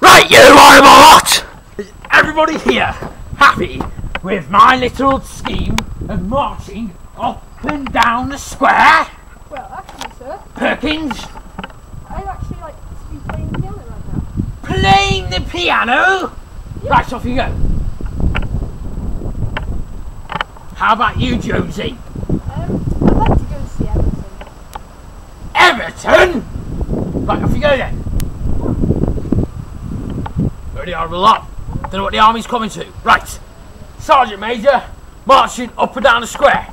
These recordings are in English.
Right, you are lot! Is everybody here happy with my little scheme of marching up and down the square? Well, actually, sir. Perkins? I'd actually like to be playing the piano right now. Playing the piano? Right, off you go. How about you, Josie? Everton? Right, off you go then. Very horrible lot. Don't know what the army's coming to. Right. Sergeant Major, marching up and down the square.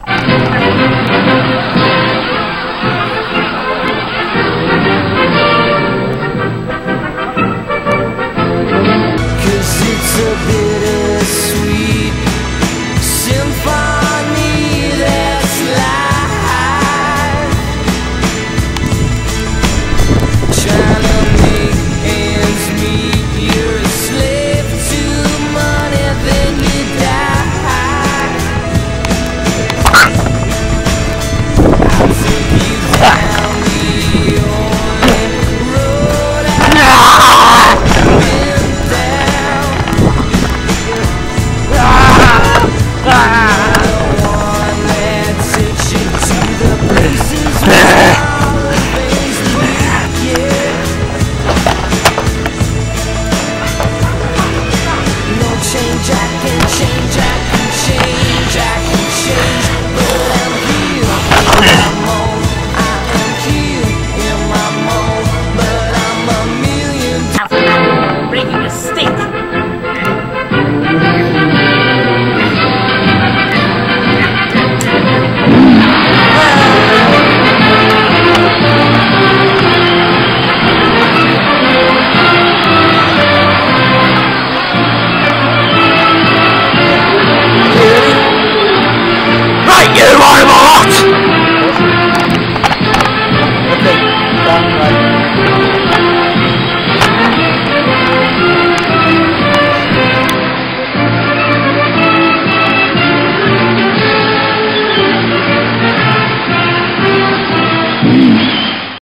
stink.